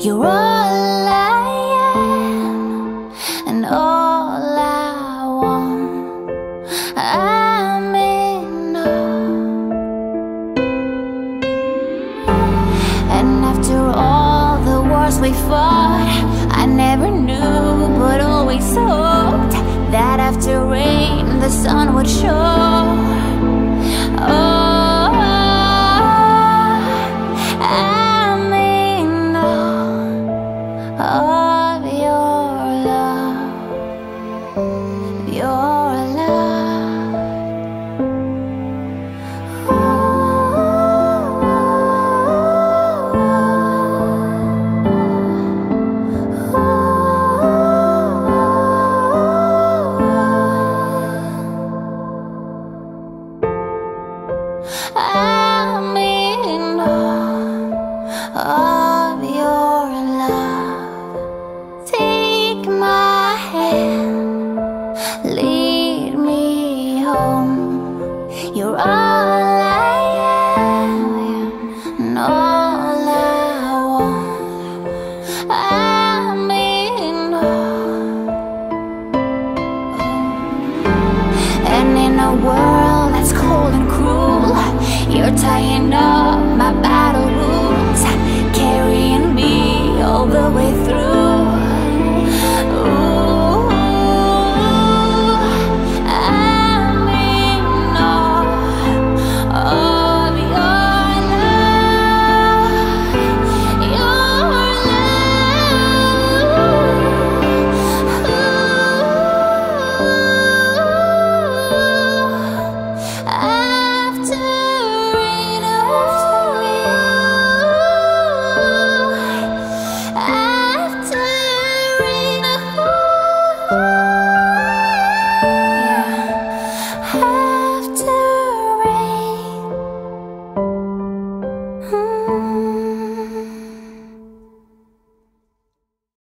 You're all I am and all I want. I'm in awe. And after all the wars we fought, I never knew, but always hoped that after rain the sun would show. I'm in awe of your love. Take my hand, lead me home. You're all I am, and you're tying